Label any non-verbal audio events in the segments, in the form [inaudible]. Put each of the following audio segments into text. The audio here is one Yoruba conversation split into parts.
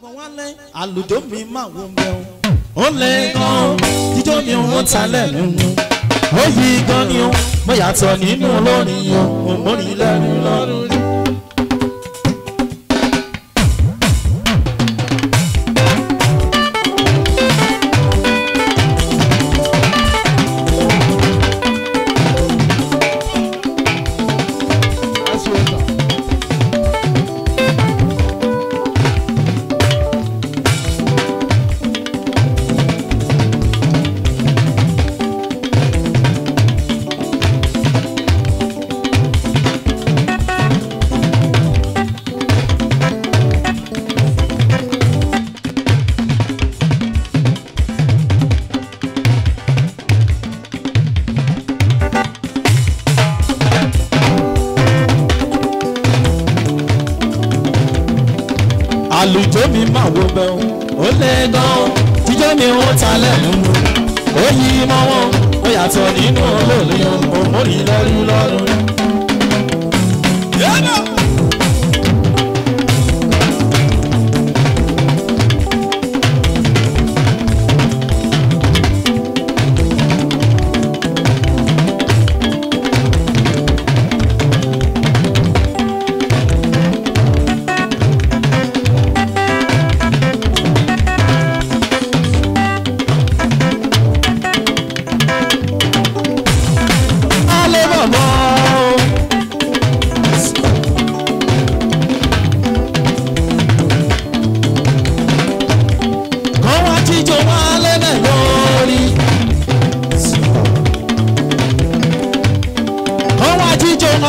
gbọ̀n wálé àlùjọ mi máa wọ mẹ́ o. ó lè gan jíjó ni òun ta lẹ́nu ó yí gan ni ó mo yàtọ̀ nínú olórin o òun mọ́rin lẹ́nu lọ́rùn rí.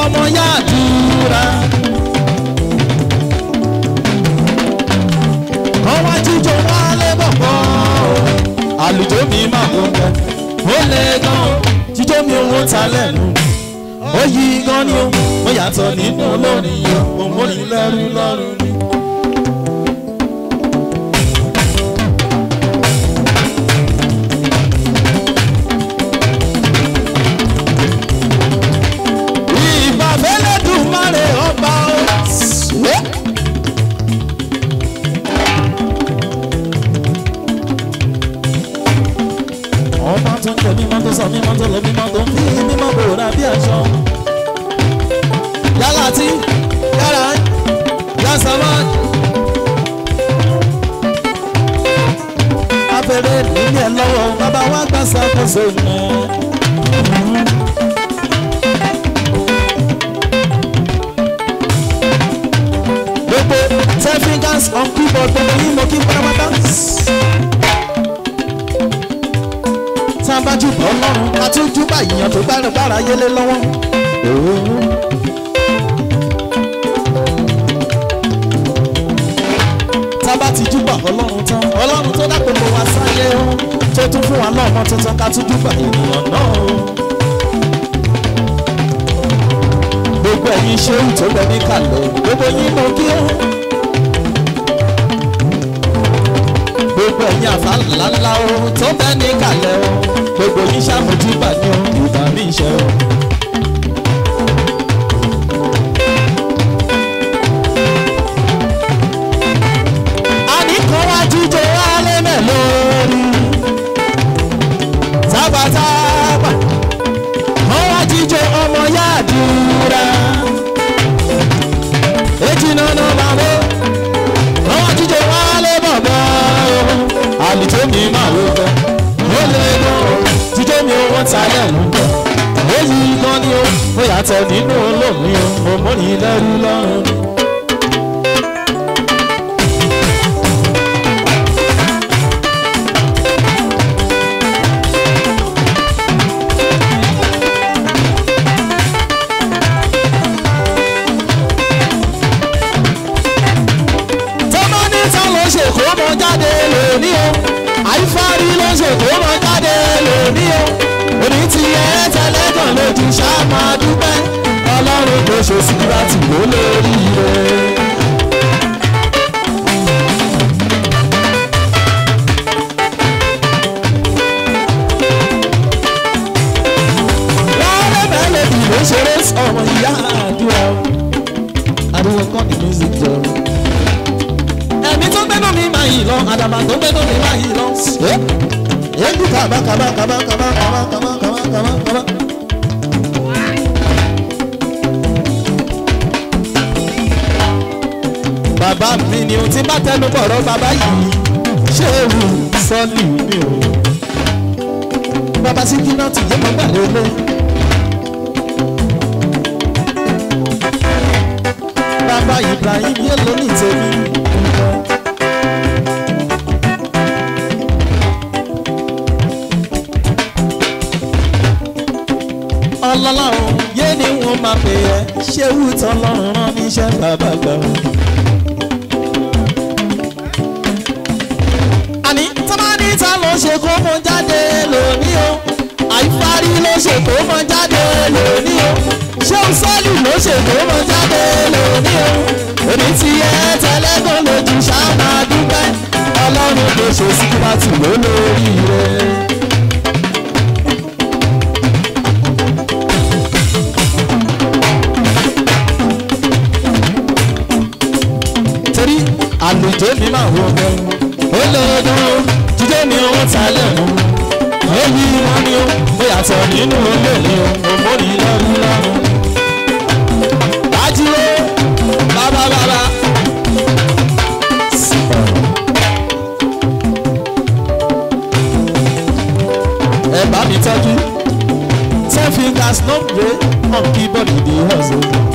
ọmọ yàdúrà. ọwọ́ jíjọ wá lébọ̀ pọ̀ àlùjọ mi máa kó bẹ́ẹ̀. ó lè gan jíjọ mi owó ta lẹ́nu ó yí gan ni ó yàtọ̀ nínú olórin yìí òun ò ní lẹ́rú lọ́rùn. sọ mímọ́ tó lọ mímọ́ tó ń fi mímọ́ bòrà bí aṣọ. yálà tí yàrá yàtọ̀ máa. afẹ́rẹ́ nílẹ̀ lọ́wọ́ bàbá wa gbà ṣàkóso yẹn. Africans on keyboard gbogbo yín mo kí pátápátá. máa bá jùbọ Ọlọ́run àti júbà èèyàn tó gbára gbára yẹlé lọ́wọ́. tábà ti júbà Ọlọ́run tán Ọlọ́run tó dákòókò wá sáyé ó tó tún fún wa náà mọ́ tuntun ká tún júbà ènìyàn náà ó. gbogbo ẹ̀yin ṣé ìtọ́gbẹ́ ní kàlẹ́ gbogbo yín mo kí ó. gbogbo ẹ̀yin àfàlà ńlá o tó bẹ́ẹ̀ ní kalẹ̀ o gbogbo yín ṣàmójúbà ni o ìbá mi o. ọlọ́lọ́run yé ni wọ́n máa pè ẹ́ ṣé wùtọ́ lọ́rùn rán níṣẹ́ bàbá gbà. àní tọ́mọ́dé ta ló ṣe kó mọ jáde lónìí o àìfárí ló ṣe kó mọ jáde lónìí o ṣé òṣèlú ló ṣe kó mọ jáde lónìí o òní ti yẹ tẹlẹ́gùn lójú ṣáà máa dúpẹ́ ọlọ́run ló ṣe síkúrátì lólórí rẹ̀. tèmi máa wọ bẹ olóòdùn jíjẹ ni ó ta lẹnu èyí wọn ni ó ó yàtọ̀ nínú olè ni ó òmò ní lọrù lọrù. dájúwó bàbá bàbá. ẹ bá mi tọ́jú ten fingers no play on keyboard with the house.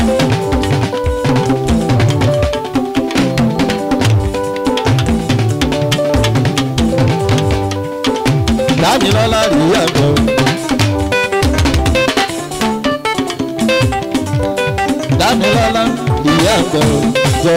Adilọ́lá rí àgbọ̀. Dámilọ́lá rí àgbọ̀ jọ.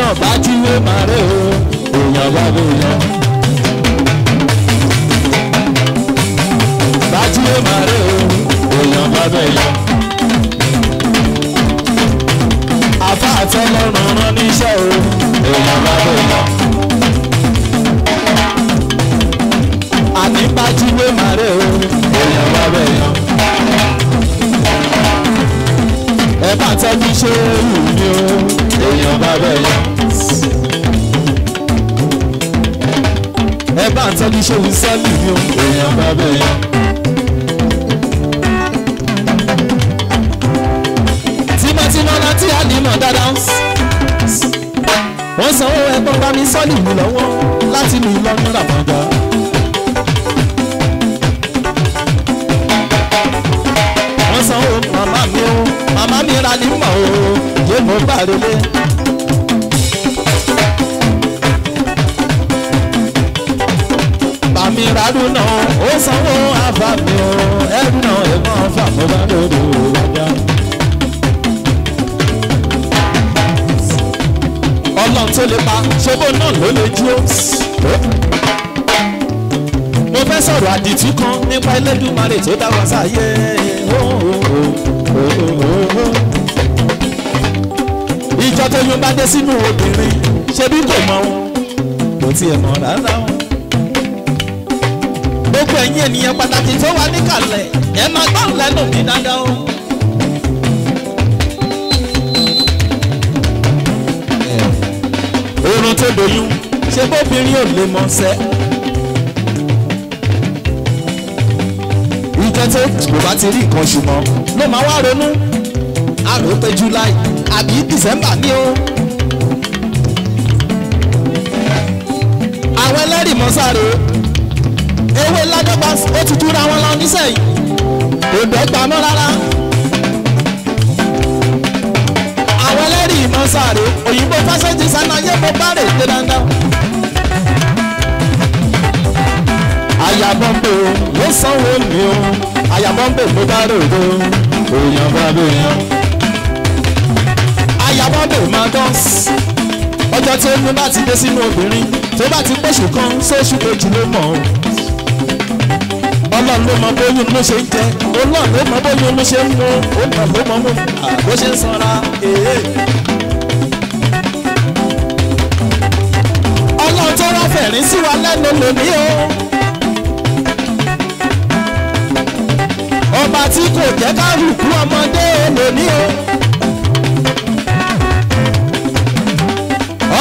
náà bá ti lé màrè o èèyàn bá lè yàn. bá ti lé màrè o èèyàn bá lè yàn. àbá àtọ́lọ́run rán níṣẹ́ o èèyàn bá lè yàn. àní bá ti lé màrè o èèyàn bá lè yàn. ẹ bá tẹ́lí ṣe é wù mí o èèyàn bá lè yàn. bá ń tọ́jú ṣé òun sẹ́lì ni òun èèyàn bá bẹ̀yàn. tímọ́tímọ́ láti àlìmọ̀ dáadáa wọ́n sanwó ẹ̀gbọ́n bá mi sọ́ọ̀lì mi lọ́wọ́ láti lu Ìlọrin ràbàdà. wọ́n sanwó màmá mi ó màmá mi ra ní mọ̀ ó yé mo bá relé. mi ràdùn náà ó sanwó àfàmì o ẹrù náà ẹ̀gbọ́n fàmọ́ bá lòdì òwúrọ̀dá. ọlọ́run tó lè pa ṣebó náà ló lè jú ó. mo fẹ́ sọ̀rọ̀ àdìtú kan nípa Elédùmarè tó dá wa sáyé. ìjọ tó yún bá dé sínú obìnrin ṣebí kò mọ ohun kò tiẹ̀ mọ̀ rárá o gbogbo ẹ̀yin ènìyàn pàtàkì tó wà níkàlẹ̀ ẹ máa gbọ́n lẹ́nu mi dáadáa o. oorun tó doyún ṣe bóbìnrin ò lè mọ ṣẹ́. ìjọ tó kò bá ti rí nǹkan ṣùgbọ́n ló máa wá ronú àrò July àbí December ni o. àwọn ẹlẹ́rìí mọ́ sáré ewé ládọ́gba ó ti dúra wọn lọ nísẹ̀yìn kò dọ́gba mọ́ rárá. àwọn ẹlẹ́rìí mọ sáré òyìnbó fásitì sanayé mo bá rè dé dandan. àyàbọ̀nbò ló sanwó mi o àyàbọ̀nbò mo bá rè dé òyìn bá bẹ̀ yẹn. àyàbọ̀nbò máa dọ́sí ọjọ́ tí ó ní bá ti dé sínú obìnrin tó bá ti pọ̀ṣù kan sóṣù kejì ló mọ̀ ọ́ ọlọ́run ló mọ bóyún ló ṣe ń jẹ ọlọ́run ló mọ bóyún ló ṣe ń mu ọlọ́run ló mọ mú bó ṣe ń sanra èyí. ọlọ́run tó rọ́ fẹ̀rín sí wa lẹ́nu lónìí o. ọba tí kò jẹ́ ká rùkú ọmọdé lónìí o.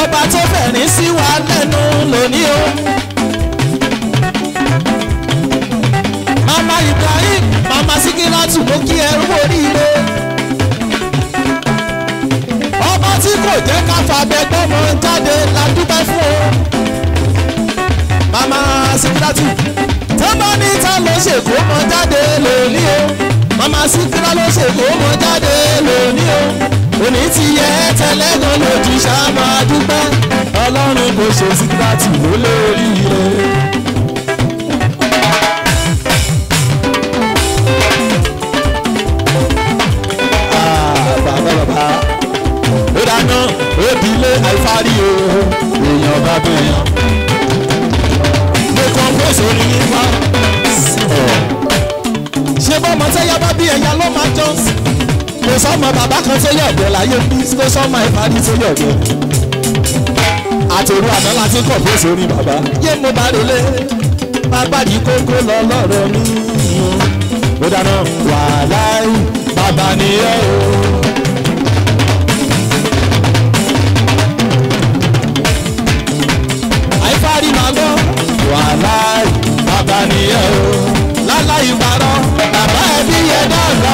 ọba tó fẹ̀rín sí wa lẹ́nu lónìí o. mama Ibrahim mama Síkírátù mo kí ẹrú oríire ọba tí kò jẹ́ ká fàbẹ́gbọ́n mọ jáde la fún o mama Síkírátù tó bá ní ta ló ṣe kó mọ jáde lónìí o mama Síkírá ló ṣe kó mọ jáde lónìí o òní ti yẹ tẹlẹ́gàn lòdì ṣáà máa dúpẹ́ ọlọ́run kò ṣe Síkírátù ló lórí rẹ̀. abẹ́yàn. mo kàn wé sórí yíwá síbẹ̀. ṣé bọ́mọ sẹ́yà bá bí ẹ̀yà ló máa jọ sí. kò sọ́mọ bàbá kan sẹ́yà ọ̀dọ̀ láyé bí kò sọ́mọ ìparí sẹ́yà ọ̀dọ̀. àtòrò àná láti kàn wé sórí bàbá. yé mo bá relé bàbá yìí kókó lọ lọ́rọ̀ mi. mo dáná wàhálà bàbá ni ẹ o. láì bàbá nìyẹn o láláì parọ́ bàbá ẹbí yẹn dáná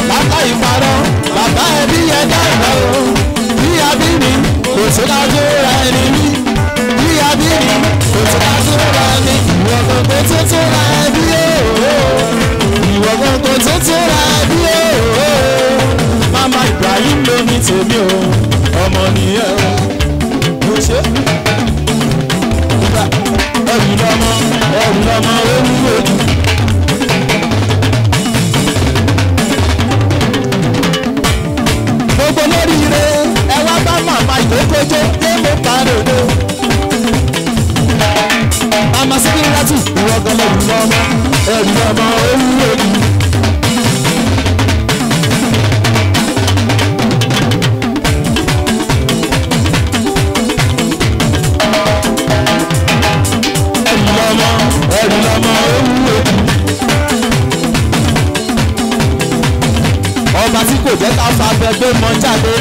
o láláì parọ́ bàbá ẹbí yẹn dáná o bí abíní kò sí dájú ra ẹni ní bí abíní kò sí dájú ra ẹni ìwọ gbogbo tuntun ra ẹbí o ìwọ gbogbo tuntun ra ẹbí o mama Ibrahim ló ní tèmi o ọmọ nìyẹn o ẹ̀rù lọ́mọ ẹ̀rù lọ́mọ olúwojú. gbogbo lóríire ẹ wá bá màmá ìdókòjó dé mo parí òde. màmá síkírátì ìwọ́gọ́lẹ̀ ẹ̀rù lọ́mọ ẹ̀rù lọ́mọ olúwojú.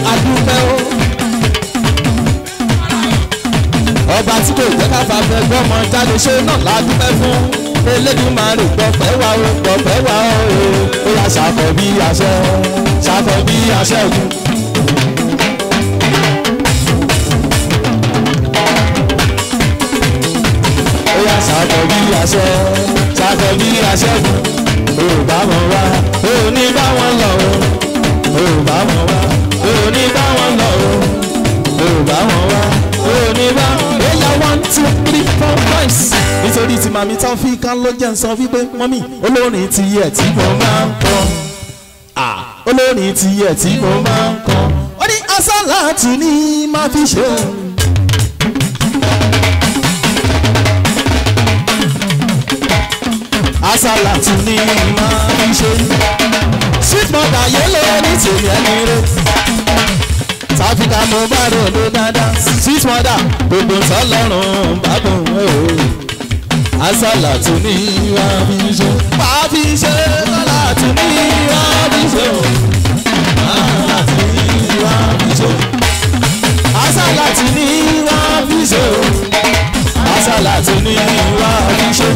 adúpẹ́ o. ọba tí kò jẹ́ ká fàfẹ́ gbọ́mọ jáde ṣé náà ládúpẹ́ fún Elédùmarè gbọ̀fẹ́ wa o gbọ̀fẹ́ wa o ó yá ṣàfọ̀ bí àṣẹ ṣàfọ̀ bí àṣẹ òkú. ó yá ṣàfọ̀ bí àṣẹ ṣàfọ̀ bí àṣẹ òkú. Yorùbá mọ̀ wá, ó ní báwọn lọ, Yorùbá mọ̀ wá. àti màmí tán fi kán ló jẹ́ ń sọ wípé mọ́mí olórin ti yẹ tí mo máa ń kọ olórin ti yẹ tí mo máa ń kọ ó ní asálàtù ni má fi ṣe o. asala tún ní máa ń ṣe. sweet mother yẹlẹ ní tèmi ẹni rẹ. tàbíkà mo bá rò ló dáadáa. sweet mother gbogbo sọlọ́run bá bò Asala tó ní wá fi ṣe. wá fi ṣe asálà tó ní wá fi ṣe. asálà tó ní wá fi ṣe. asálà tó ní wá fi ṣe. asálà tó ní wá fi ṣe.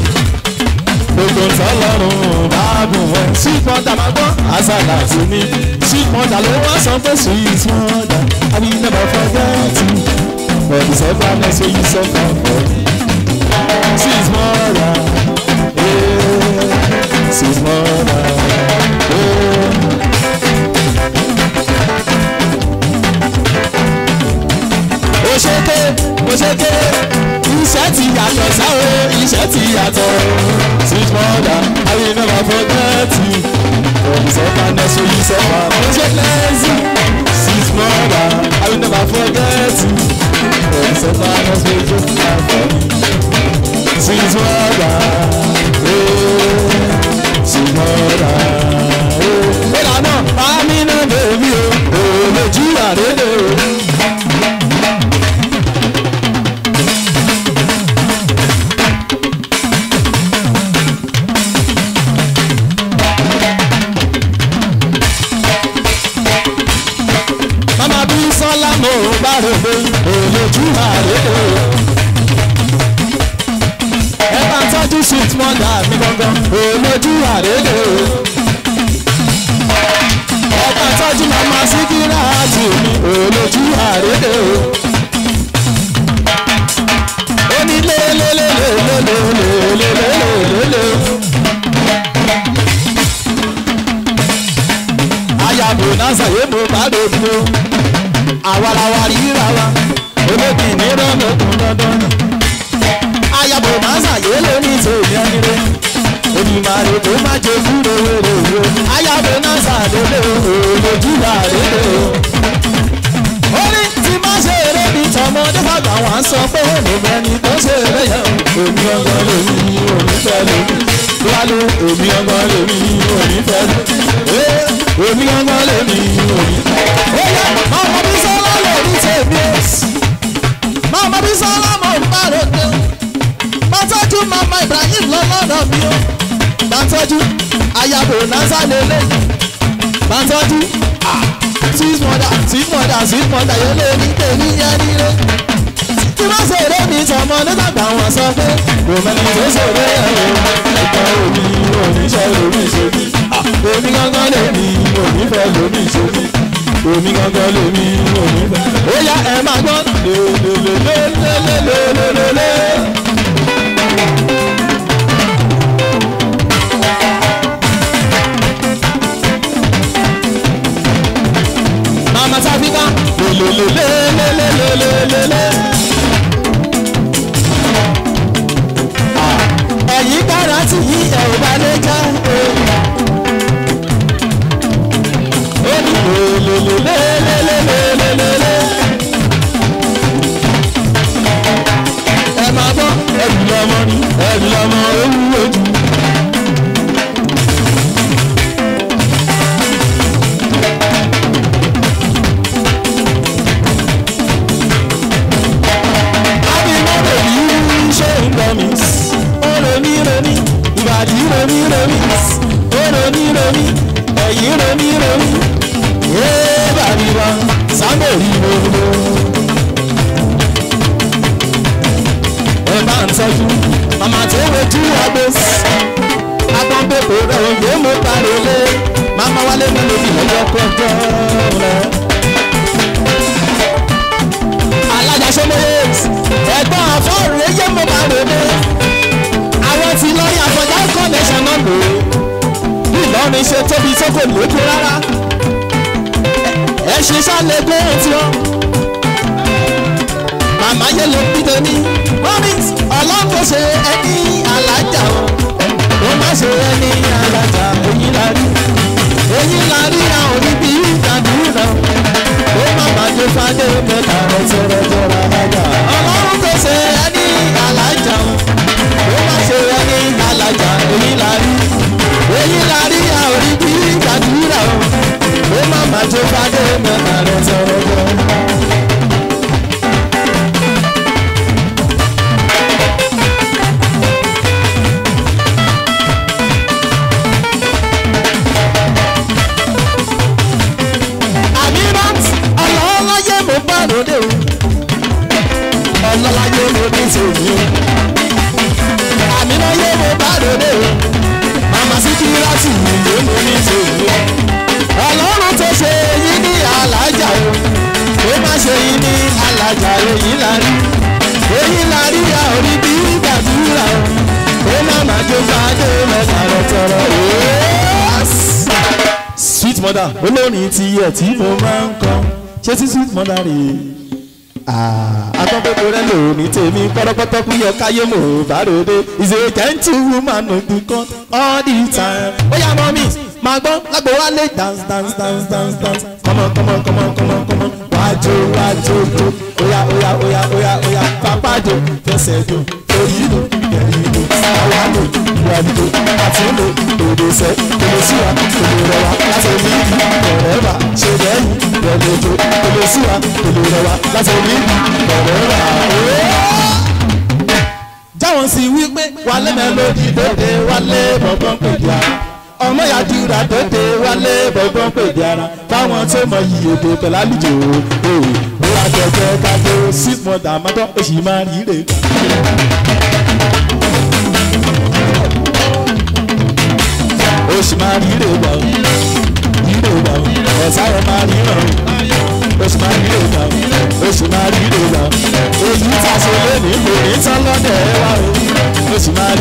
gbogbo sọlọ́run bá gùn ẹ̀ sípò dàgbà gbọ́. asálà tó ní sípò dàgbà wọ́n sọ pé sùn ìsúná dà. I will never forget you. For the seven years she's mother. Yeah, she's mother. Yeah. Oṣeke Oṣeke iṣẹ́ ti yàtọ̀ sáwé iṣẹ́ ti yàtọ̀ sweet mother I will never forget you from Zephyr Nursery Zephyr Oṣeke sweet mother I will never forget. sí mọ́tà yóò lé ní tèmi yá nílé. Tí wọ́n ṣe eré mi sọmọ nígbàgbà wọn sọ pé kò mẹ́ni tó ṣòro ẹ̀rọ ẹ̀ka òní oníṣẹ́ lórí ìṣòbí. Èmi gángan lèmi onífẹ́ lórí ìṣòbí. Èmi gángan lèmi onífẹ́. Ó yá ẹ máa gbọ́ lélelelelelelelele. Jere, Jere, Jere, Jere, Jere, mother olórin ti yẹ tí mo máa ń kọ ṣé tí sweet mother rè é. atọ́pẹ́pẹ́ rẹ lò ní tèmi pọ́rọ́pọ́tọ́ kú yọ káyé mò ń bá ròde is a gentle woman no be cut all the time. ó yá mọ́ mi máa gbọ́ lágbo wá lé dance dance dance dance dance kọ́mọ kọ́mọ kọ́mọ kọ́mọ kọ́mọ wájú wájú jó óyá óyá óyá óyá óyá pápá jó fẹsẹ̀ jó orí ló kẹ̀lí ló sáwá àdúgbò àti ìlú èdè sẹ èdè síwa èdè rẹwà láti ní ọ̀rẹ́ rà ṣe bẹ́ẹ̀ ni rẹ̀lẹ̀ ètò èdè síwa èdè rẹwà láti ní ọ̀rẹ́ rà jáwọn sì wí pé wálé mélòdì dòde wálé bọ̀gbọ́n pèdè ara ọmọ yàdúrà dòde wálé bọ̀gbọ́n pèdè ara fáwọn tó mọ iye èdè pẹ̀lú àlùjò òòrùn ó wà jẹjẹ kájọ sípò dàmọ́tọ́ èsì máa rí máa ríre gbà ó ríre gbà ó ọ̀sá ẹ̀ máa ríran ó oṣù máa ríre gbà ó oṣù máa ríre gbà ó èyí tàṣe lónìí kò ní tán lọ́dẹ̀ ẹ wá o oṣù máa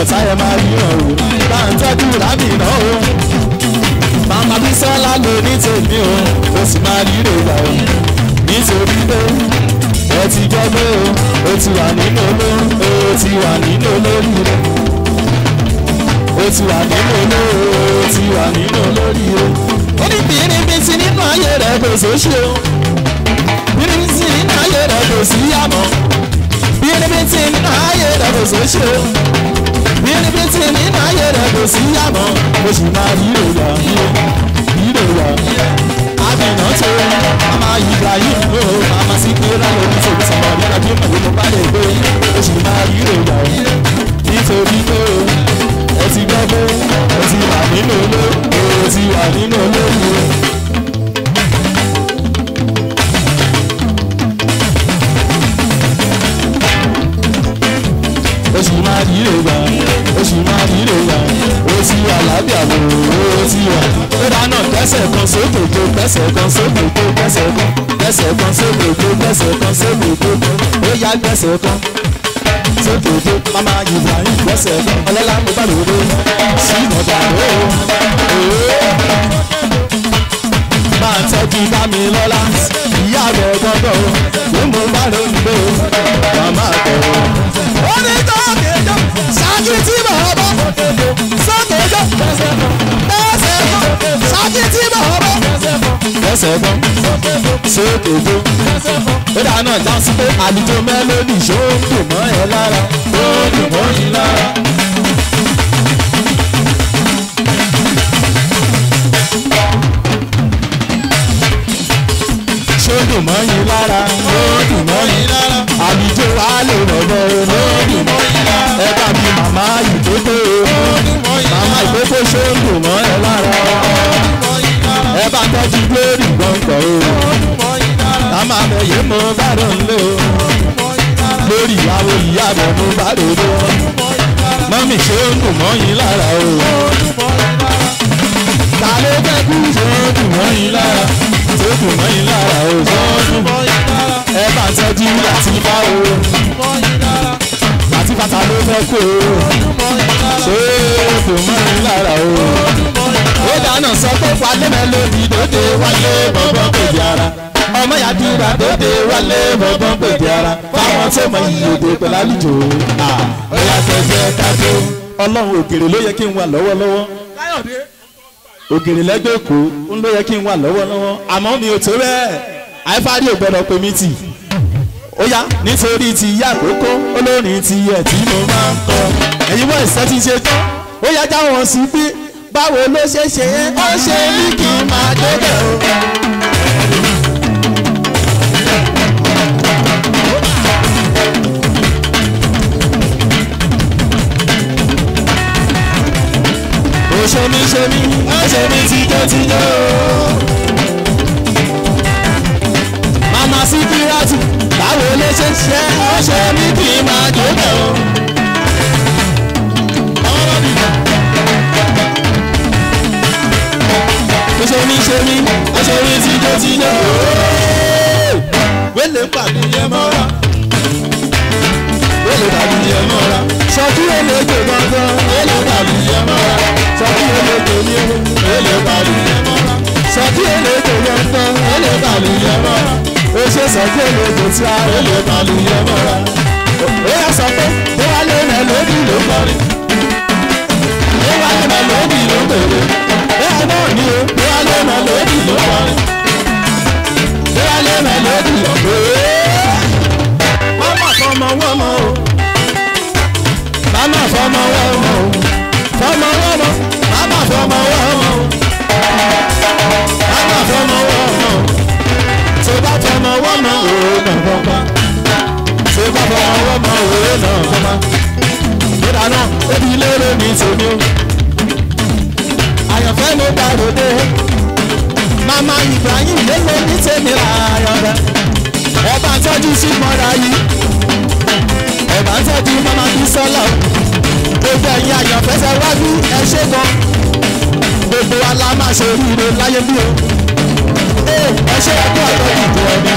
ọ̀tá ẹ̀ máa rí ọ̀rọ̀ bá ń tọ́jú lámì náà o. Màmá Bísọ́lá ló ní tèmi o, ó sì máa ríre ìyá o. Nítorí pé ẹ ti gbọ́ pé o, ó ti wà nínú olórí, ó ti wà nínú olórí rẹ̀. Ó ti wà nínú olórí, ó ti wà nínú olórí rẹ̀. Ó ní bìrìbìtì nínú ayé rẹ̀ kò sóṣì o. Bìrìbìtì nínú ayé rẹ̀ kò sí yàmọ̀. Bìrìbìtì nínú ayé rẹ̀ kò sóṣì o bíríbítì nínú ayé rẹ̀ kò sí àmọ́ mo sì máa yíyọ̀ yíyọ̀ yíyọ̀ àbìnà tó àmà Ibrahim ó àmà sí kéra lórí tó sọ̀rọ̀ ní àdúgbò yìí mo bá lè gbé mo sì máa yíyọ̀ yíyọ̀ nítorí pé ẹ ti gbọ́ pé ẹ ti wà nínú ilé ẹ ti wà nínú ilé yìí. oṣù máa yí ìgbà oṣù máa ríre yá o ti àlàáfíà lò ó ti wà. kódà náà kẹsẹ̀ kan sókè tó kẹsẹ̀ kan sókè tó kẹsẹ̀ kan kẹsẹ̀ kan sókè tó kẹsẹ̀ kan sókè tó ó yá kẹsẹ̀ kan sókè tó mama Ibrahim kẹsẹ̀ kan ọlọ́lá mo bá lòdì sí ìmọ̀ta ó. òfò fẹ́fẹ́fọ́. ó dáa náà já sí pé àlùjọ mélòdì ṣó ń dùn mọ́ ẹ lára tó dùn mọ́ yín lára. ṣó dùn mọ́ yín lára ó dùn mọ́ yín lára àlùjọ wa lè rọ̀gbọ́ ó dùn mọ́ yín lára ẹ bá mi màmá ìkókó ó dùn mọ́ yín lára màmá ìkókó ṣó ń dùn mọ́ ẹ lára ẹ bá tọ́jú lórí gbọ̀ngàn o yé mọ bàrọ̀ ńlẹ̀ o lórí ìyàwó ìyá mọ̀ mú bàrọ̀ lọ mọ́mí ṣé ó dùn mọ́ yín lára o ta ló fẹ́ kú ṣé ó dùn mọ́ yín lára ṣé ó dùn mọ́ yín lára o ṣé ó dùn ẹ bá tọ́jú láti bá o àti bàtà ló fẹ́ kú o ṣé ó dùn mọ́ yín lára o ó dáná sọ pé wálé mẹ́lòdì lóde wálé bọ́bọ́ bèbí ara ọmọ yàdúrà dédé wálé bọ́bọ́n pèjì ara fáwọn tó mọ iye òde pẹ̀lú àlùjò ọ̀yà ṣẹ̀ṣẹ̀ kájọ. ọlọ́run ògèrè ló yẹ kí n wà lọ́wọ́lọ́wọ́ ògèrè lẹ́gbẹ́ èkó ń ló yẹ kí n wà lọ́wọ́lọ́wọ́ àmọ́ mi ò tó bẹ́ẹ̀ àìfárí ò gbọ́dọ̀ pè tì ó yá nítorí ti yá àkókò olórin ti yẹ tí mo máa ń kọ ẹ̀yin wọ́n ìṣẹ́ ti ṣe tán ó yá jáwọn sí pé báwo ló ṣe ṣe é ó ṣe ní kí n máa débẹ̀ ṣe mí má ṣe mí tijọ́tijọ́. màmá sí pírátì báwo lè ṣe ṣe ó ṣe mí kí n máa jó bẹ̀ o. ó ṣe mí ṣe mí ó ṣe mí tijọ́tijọ́. wẹ́lẹ̀ pàdé yẹn mọ́ra èlò tàbí yẹ mọ́ra. Sọ̀kí èlò tó gbọ́ngàn, èlò tàbí yẹ mọ́ra. Sọ̀kí èlò tó yẹ, èlò tàbí yẹ mọ́ra. Sọ̀kí èlò tó gbọ́ngàn, èlò tàbí yẹ mọ́ra. O ṣe sọ̀kí èlò tó ti a, èlò tàbí yẹ mọ́ra. Ó yà sọ pé ó wá lé mẹ́lódì ló kọrin. Ó wá lé mẹ́lódì ló pèrè. Bẹ́ẹ̀ náà ni o, ó wá lé mẹ́lódì ló kọrin. Ó wá lé mẹ́lódì ló pèrè fọmọ wọmọ o mama fọmọ wọmọ o fọmọ wọmọ mama fọmọ wọmọ o mama fọmọ wọmọ o tó bá fọmọ wọmọ o nà fọmọ tó bá fọmọ wọmọ o nà fọmọ kódà náà ebi lérò ní tèmi o àyànfẹ́ ló dàrú dé mama Ibrahim lérò ní tèmi rà ayọ̀rẹ́ ọba tọ́jú sí mọ́ra yìí ẹ̀bá ń tẹ̀dí mama bí sọ́lá gbogbo ẹ̀yin àyànfẹ́sẹ̀ wájú ẹ ṣe gan gbogbo wa la máa ṣe oríire láyé bí o ẹ ṣe ẹkọ ọ̀dọ́ ìbò ẹ̀mí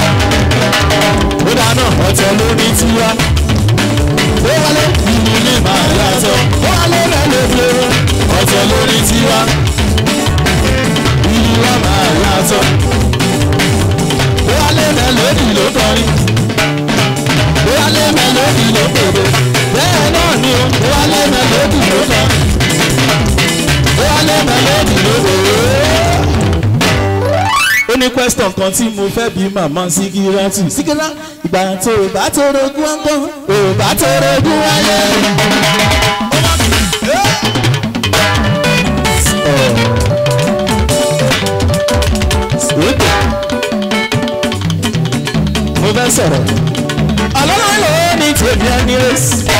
ó dáná ọ̀tọ̀ lórí tiwa ó wálé ìlú ní màá yàtọ̀ ó wálé rẹ̀ lè ọ̀tọ̀ lórí tiwa. question kan tí mo fẹ́ bí màmá Síkírátù Síkírá ìgbà tó o bá tó rogún ọgbọ́n o bá tó rogún ayé. mo fẹ́ sọ̀rọ̀ ọlọ́run ló ní tèmi ẹni rẹ̀ sí.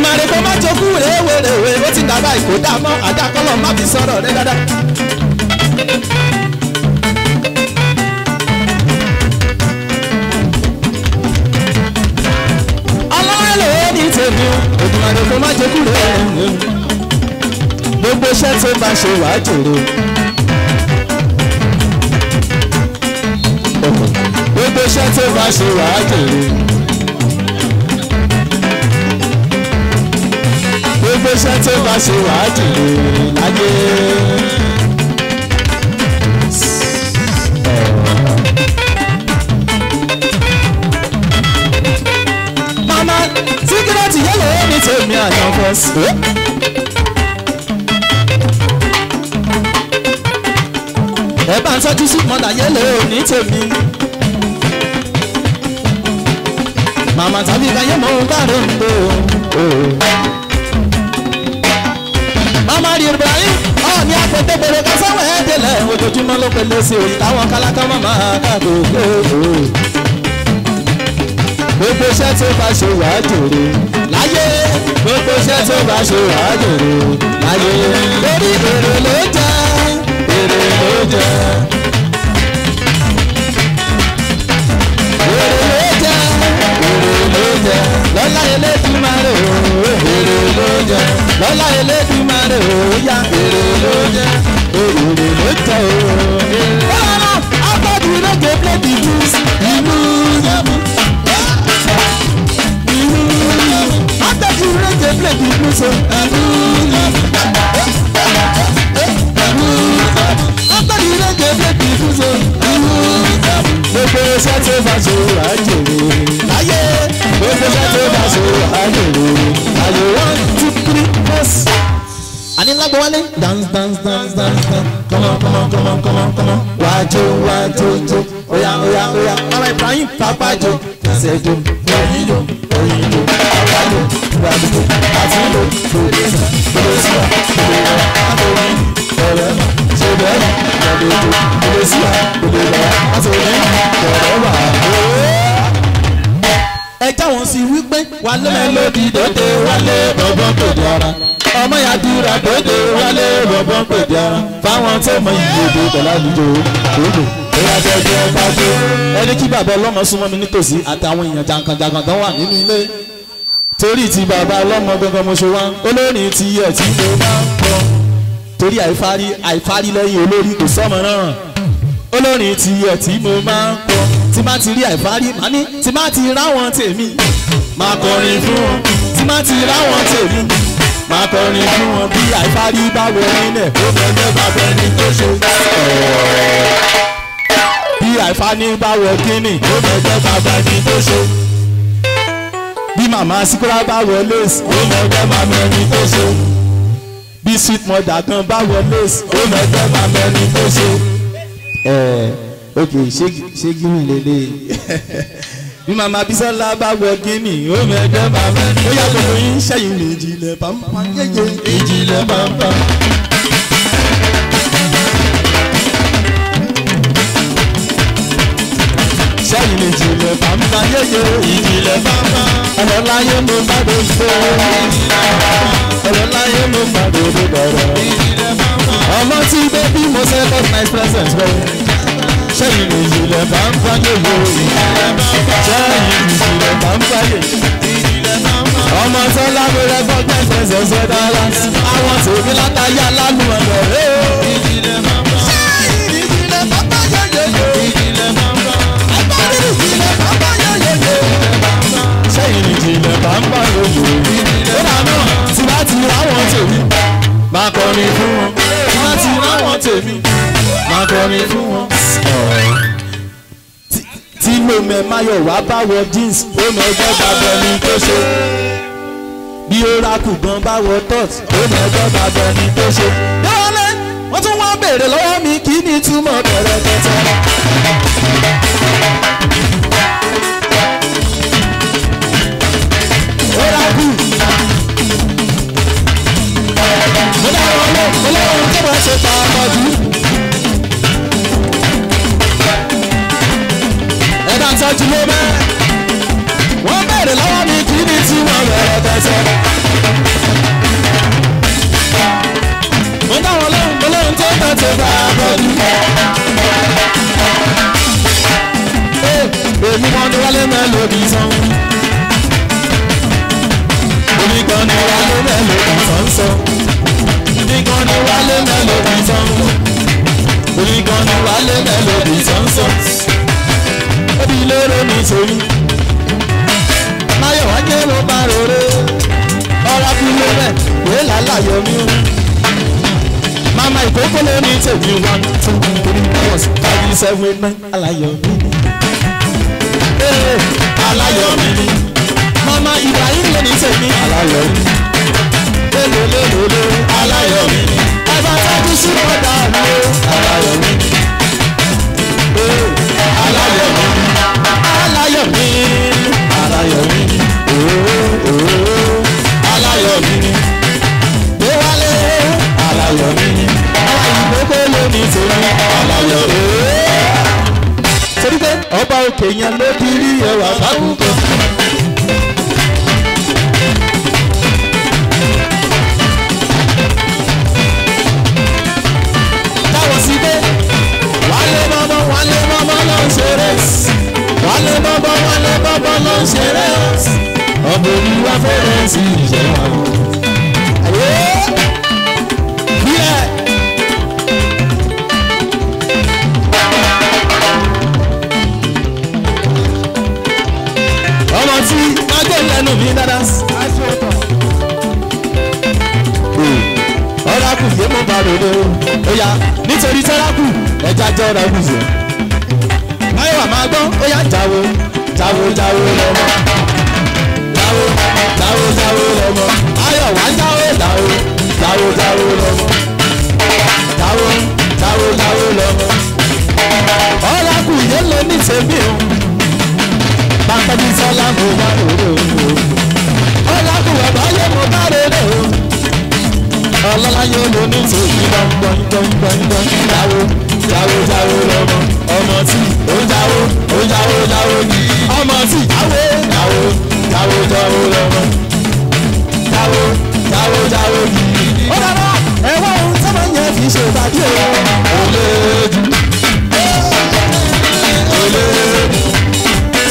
Èdùmàrè kó má jogú rèwerèwe ó ti dàgbà ìkó dà mọ́ àdákọ́lọ̀ má fi sọ̀rọ̀ rẹ dáadáa. ọlọ́run lòwe ní tèmi Èdùmàrè kó má jogú rèwerèwe gbogbo iṣẹ́ tó bá ṣe wàá jèrè. gbogbo iṣẹ́ tó bá ṣe wàá jèrè. gbéṣẹ́ tó bá ṣe wádìí láyé. mama síkírẹ́tì yẹ́lò ó ní tèmi àyànfọ́ sí. ẹ bá ń tọ́jú sí mọ́tà yẹ́lò ó ní tèmi. màmá tàbí ìgbà yẹ́mọ̀ ń bá rẹ̀ ń bò mari Ibrahim ọ̀ọ́ni àfẹ̀tẹ̀gbèrè kásáwọ̀ ẹ̀ẹ́dẹ̀lẹ̀ ojoojúmọ́ ló pèlè sí òyìn táwọn kálákà màmá kàdó gbòòrò. gbogbo iṣẹ́ tó bá ṣe wàá jèrè láyé gbogbo iṣẹ́ tó bá ṣe wàá jèrè láyé lórí èrè ló jẹ́ èrè ló jẹ́. lọ́la elédùnmarè òun èrè ló jẹ́ lọ́lá Elédùmarè ó yá èrè ló jẹ́ èrè ló jẹ́ o. Bọ́lá after the reggae play the blues, the blues. After the reggae play the blues, the blues. After the reggae play the blues, the tó bá so àjèrè. Ayé gbogbo iṣẹ́ tó so àjèrè. Àyè kiri yes. Ani Lagbo Wale dance dance dance dance dance come on come on come on come on come on wajo wajo jo oya oya oya Mama Ibrahim papa jo ṣẹ̀dọ̀ oyiyo oyiyo papa jo ìgbàlódé àti ìlò lórí ìsìn lórí ìsìn lórí ìwà àtòrí ọ̀rẹ́ ṣẹ̀dọ̀ ìgbàlódé lórí ìsìn lórí ìwà àtòrí ọ̀rẹ́ wà ẹ jáwọn sí wípé wálé lòdì dòde wálé bọ̀bọ̀ dòde ara ọmọ yàdúrà dòde wálé bọ̀bọ̀ dòde ara fáwọn tó mọ ìdòdò tọ́lá níjó dòdò ìyàjẹjẹ pàṣẹ. ẹni kí bàbá ọlọ́mọ súnmọ́ mi nítòsí àtàwọn èèyàn jàǹkànjàǹkàn tó wà nínú ilé torí ti bàbá ọlọ́mọ gangan mo ṣe wá olórin ti yẹ tí mo máa ń kọ torí àìfárí àìfárí lẹ́yìn olórí kò sọ́mọ náà olórin ti yẹ tí mo máa ń kọ tí má ti rí àìfárí má ní tí má ti ráwọn tèmi máa kọrin fún wọn tí má ti ráwọn tèmi máa kọrin fún wọn bí àìfárí bá wọ nílẹ̀ ó bẹ̀rẹ̀ bàbá ẹni tó ṣe bí àìfárí bá wọ gíní ó bẹ̀rẹ̀ bàbá ẹni tó ṣe bí màmá síkúrá bá wọ léèsì ó bẹ̀rẹ̀ bàbá ẹni tó ṣe bí sweet mother kan bá wọ léèsì ó bẹ̀rẹ̀ bàbá ẹni tó ṣe ok ṣé gímì lélẹ̀ [laughs] bí màmá Bísọ́lá bá wọ gímì ó mẹ́jọ bàbá ó yà kó yín ṣẹ́yìn lè jìnlẹ̀ pàmpá yéye ìjìnlẹ̀ pàmpá. ṣẹ́yìn lè jìnlẹ̀ pàmpá yéye ìjìnlẹ̀ pàmpá ọ̀rọ̀ láyé mo bá dòdò ọ̀rọ̀ láyé mo bá dòdò dọ̀rọ̀ ọmọ tí bébí mo ṣe love nice present baby sẹ́yìn nìyí lẹ̀ bá ń fáyé wo sẹ́yìn nìyí lẹ̀ bá ń fáyé. ọmọ sọlá mi rẹ gbọ́dọ̀ ṣẹ̀ṣẹ̀ ṣe dára àwọn tèmi látàyà lálùmọ̀ bẹ̀rẹ̀ o. sẹ́yìn nìyí lẹ̀ bá ń fáyé sẹ́yìn ìjìnlẹ̀ bá ń bá lòlò ó bá náà tí bá ti ráwọn tèmi bá kọrin fún wọn tí bá ti ráwọn tèmi máa kọrin fún wọn. tí lómi ẹ máa yọ̀ wá bá wọ jeans ó mọ ẹgbẹ́ bàbá mi tó ṣe. bí ó ra kù gan bá wọ tọ́t ó mọ ẹgbẹ́ bàbá mi tó ṣe. dáwọ́lé wọ́n tún wá béèrè lọ́wọ́ mi kí ni túmọ̀ bẹ̀rẹ̀ kẹta. ó ra kù. Ọlọ́run tó bá ṣe pa ọmọdún. ti ló bẹ́ wọ́n bẹ̀rẹ̀ lọ́wọ́ mi kí ni tí wọ́n bẹ̀rẹ̀ tẹ̀sẹ̀. mo dáwọn lóhùn mo lóhùn tó tẹ̀sẹ̀ bá a bọ̀ ní. èmi kan ní wálé náà lòdì sàn. èmi kan ní wálé náà lòdì sàn sàn. èmi kan ní wálé náà lòdì sàn. èmi kan ní wálé náà lòdì sàn sàn ebi lérò mi sórí. Láyọ̀ wá jẹ́ ló bá rere, ọ̀rá kú ló bẹ̀, wèé làlàyọ̀ mi o. Màmá ìkókó ló ní tèmi one two three four five seven nine aláyọ̀ mi ni. Aláyọ̀ mi ni. Màmá Ibrahim ló ní tèmi aláyọ̀ mi ni. Lélò lélò lé aláyọ̀ mi ni. Ẹ bá tọ́jú sí bọ́dà mi o aláyọ̀ mi ni aláyọ̀mí aláyọ̀mí aláyọ̀mí ooo ooo aláyọ̀mí déwálé aláyọ̀mí aláyọ̀mí lónìí tèmi aláyọ̀mí. torí pé ọba òkè yẹn ló dirí ẹwà sákùnkùn. wálé bọ́bọ́ wálé bọ́bọ́ ló ń ṣeré o ọmọ olúwa fẹ́rẹ̀ sí ìṣẹ̀wá o. ọmọ tí mágbé lẹ́nu mi dáadáa. Hmm. ọ̀rọ̀ àkùnfẹ́ mo bá rò lé o. ó yá nítorí tẹ́lá kù ẹja jẹ́ ọ̀rọ̀ àkùnfẹ́ máa gbọ́ ó yá jáwo jáwo jáwo lọ́mọ. jáwo jáwo jáwo lọ́mọ. ayọ̀ wá jáwo jáwo jáwo jáwo lọ́mọ. jáwo jáwo jáwo lọ́mọ. ọlákùnrin ló ní tèmi o. bàtàbí sọlá mo bá rèé o. ọlákùnrin àbáyé mo bá rèé o. ọlọ́lá yóò lóní tèmi gbọ́ngbọ́ngbọ́ngbọ́n jáwo jáwó jáwó lọ́mọ ọmọ tí ó jáwó ó jáwó jáwó ní ọmọ tí jáwó jáwó Jawo, jawo, lọ́mọ jáwó jáwó jáwó ní. ó dára ẹ̀wọ̀n ohun tí wọ́n yẹn fi ṣe ìbàdí o. olóòjú olóòjú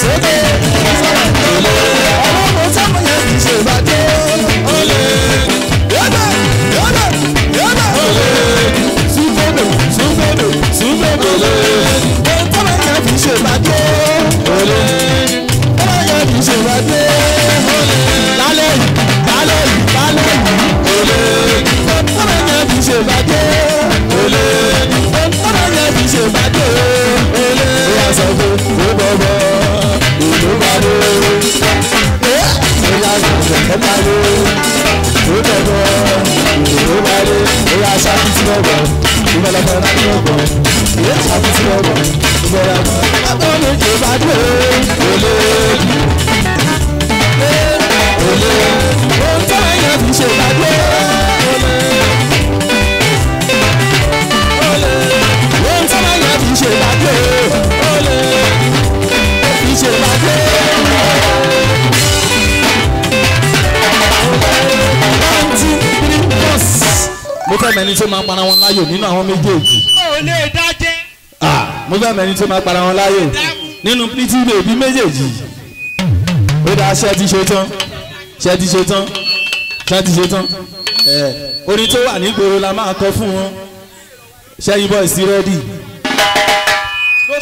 sókè sókè olóòjú. olè. ohun tó bá yẹ kì í ṣe ìbàdí. olè. tó bá yẹ kì í ṣe ìbàdí. olè. lálẹ́ yìí lálẹ́ yìí lálẹ́ yìí. olè. ohun tó bá yẹ kì í ṣe ìbàdí. olè. ohun tó bá yẹ kì í ṣe ìbàdí. olè. ìyá sọ fún mi bọ̀bọ̀ ìlú bàdé. ìyá sọ fún mi bọ̀bọ̀ ìlú bàdé the báyìí ìyá sáfì sí ọgbọ̀n the bẹ̀rẹ̀ sí ọgbọ̀n ìyá sáfì sí ọgbọ̀n ìbẹ̀rẹ̀ bẹ̀rẹ̀ mi jù bá dé olè olè ohun tó yẹ fi ṣe bá dé. mẹni tí ó máa para wọn láyò nínú àwọn méjèèjì. o lè dájẹ́. ah mo fẹ́ mẹni tí máa para wọn láyò nínú plítí bèbí méjèèjì. ó dáa ṣe ti ṣe tán ṣe ti ṣe tán ṣe ti ṣe tán. orin tó wà nígboro la máa kọ fún wọn ṣẹ́yìn boys ti rẹ́dì.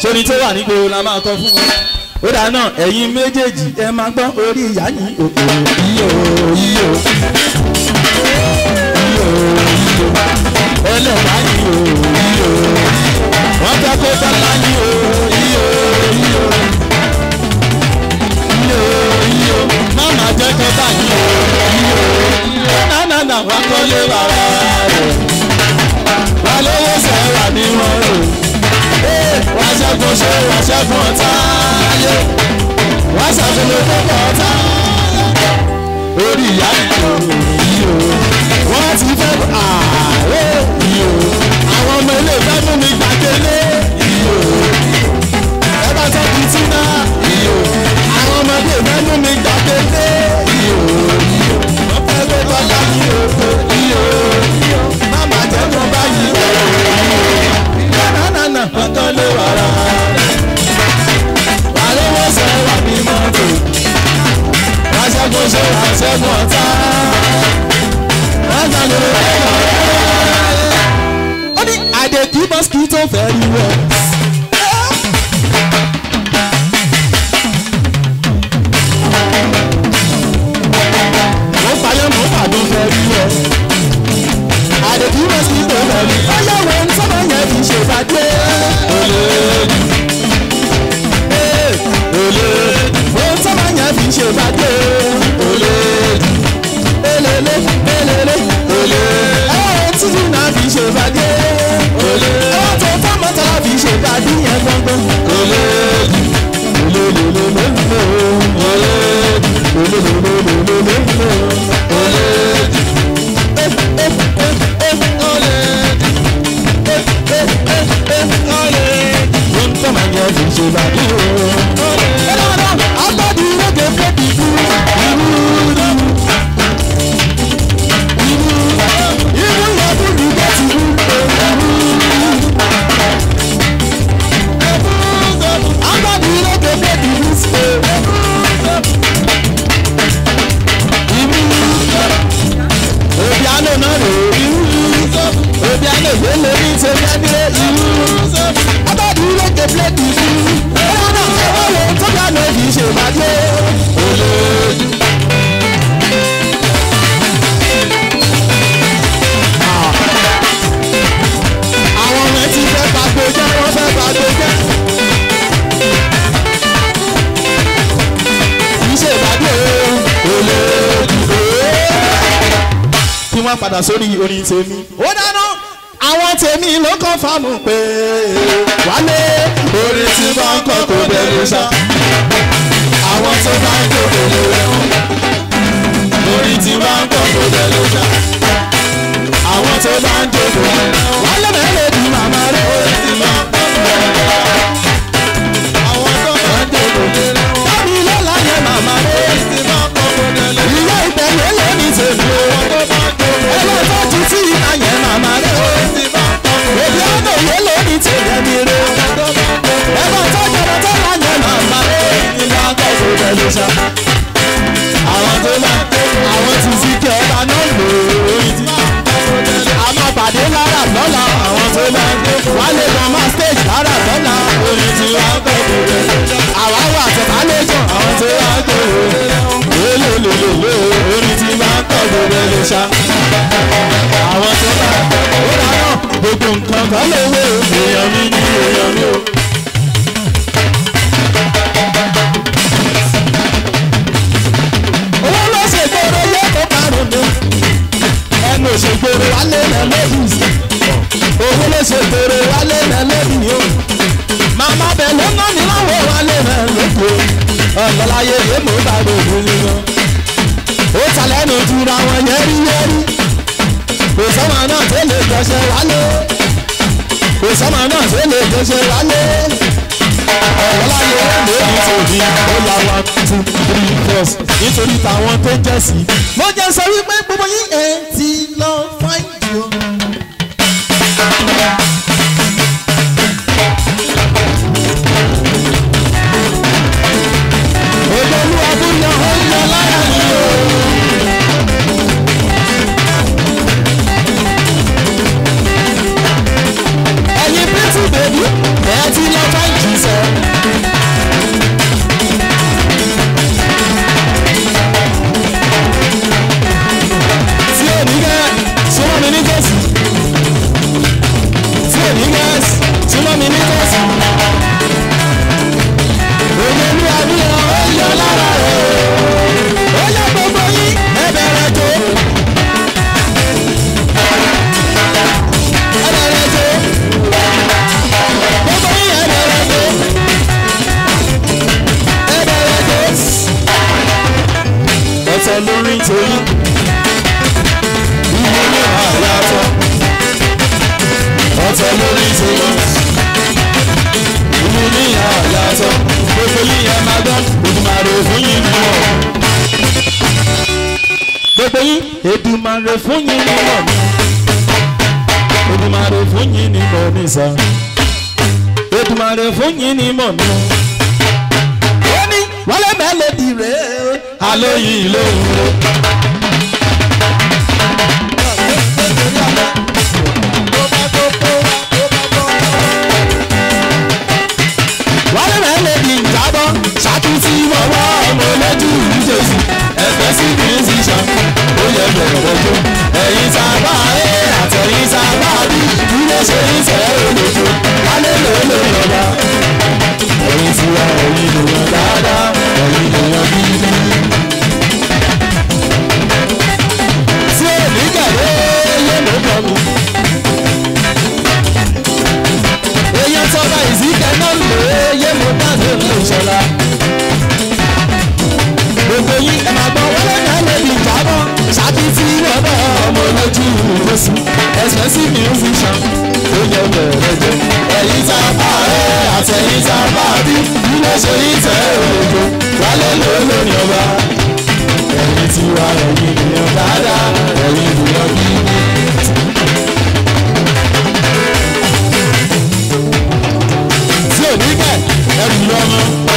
ṣorin tó wà nígboro la máa kọ fún wọn. ó dáa náà ẹ̀yin méjèèjì ẹ máa gbọ́n orí ìyá yìí òkòrò yìí o yìí o. ẹlẹ́wà ni o yíyó wọ́n fẹ́ kó bọ́lá ni o yíyó yíyó yíyó yíyó mama jẹ́ kó bá yí o yíyó nánà wọ́n kọ́ lé bàbá rẹ̀ wà lówó sẹ́wà ni wọ́n rò wà ṣẹ́gun ṣe wà ṣẹ́gun ọ̀tá ayé wà ṣàfihàn tó bọ̀ ọ̀tá orí ìyá ìjòyè yìí o wọ́n ti fẹ́ bá ah! a fẹ́ mú mi gbàgbélé. ẹ bá sọ kí sí náà. àwọn ọmọdé fẹ́ mú mi gbàgbélé. wọ́n fẹ́ gbé bọ́lá ní oko. má má jẹ́ kó báyìí wọ̀. nánà ọ̀tọ̀ lè wàrà. wàlé wọ́n sọ wà ní mọ́tò. wàṣẹ́gun ṣe wàṣẹ́gun ọ̀tá. wọ́n sọ ní wàlé wàrà. keep mosquito very well. sórí tàwọn tó jẹ́ sí. mo jẹ́ sọ wípé sábà bí ilé ṣe ní tẹ̀ òjò wálé lólo ní ọba. ẹ̀yin ti wá ẹ̀yin ènìyàn dáadáa ẹ̀yin ènìyàn bí. tí ò ní bẹ́ẹ̀ ẹ̀rù lọ́mọ.